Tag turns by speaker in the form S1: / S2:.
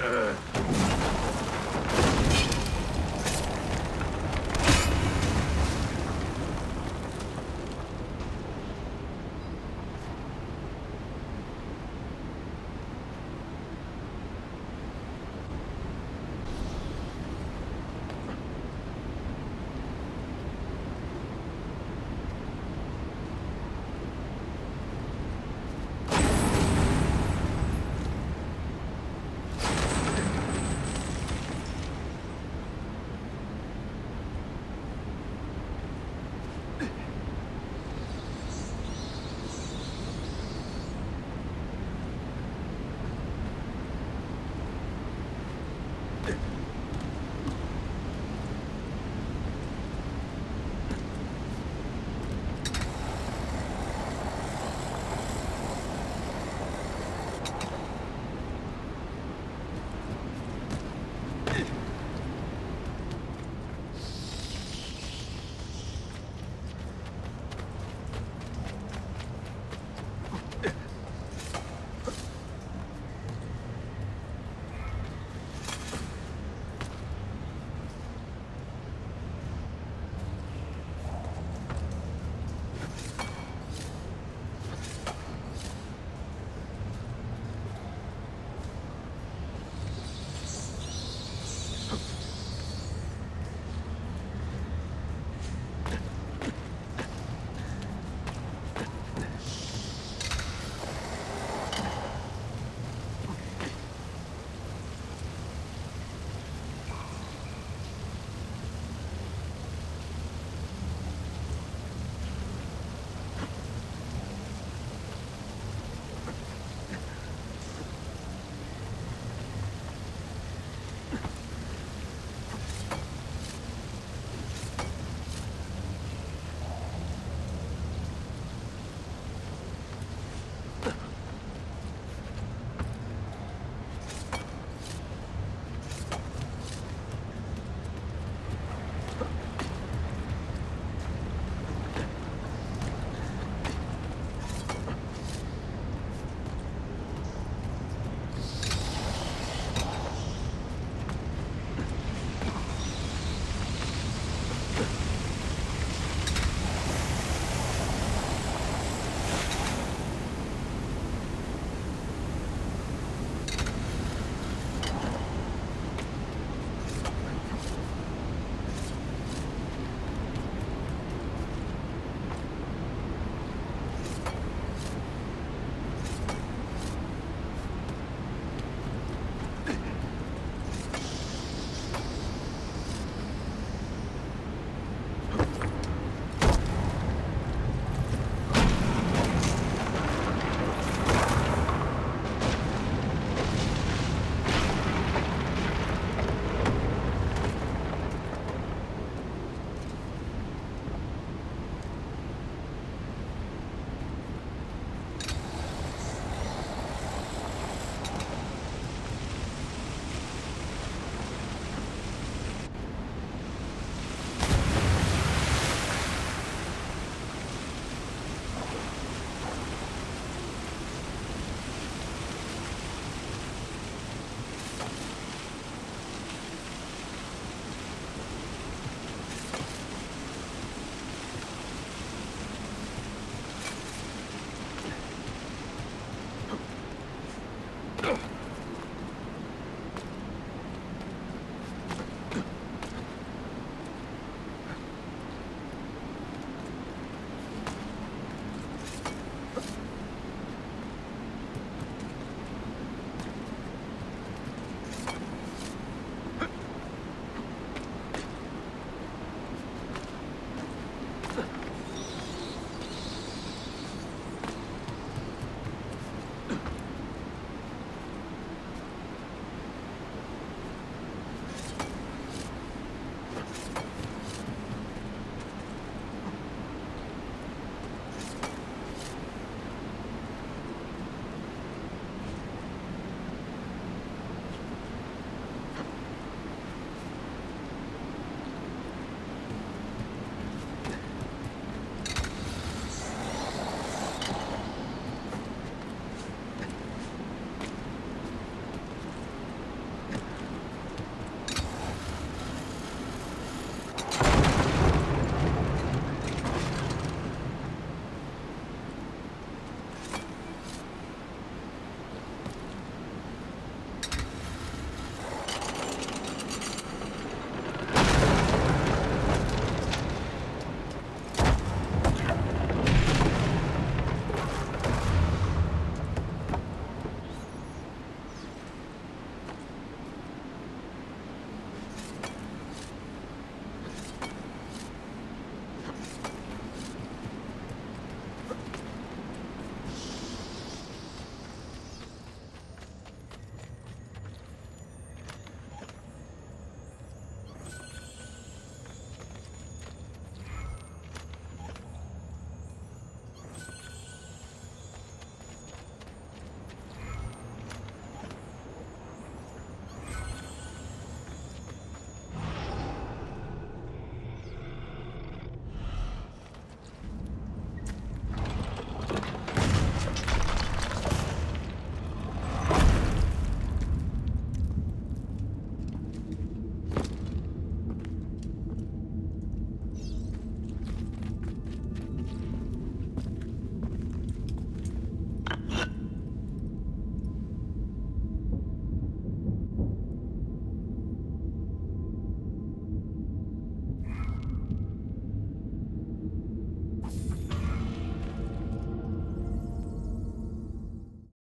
S1: Uh.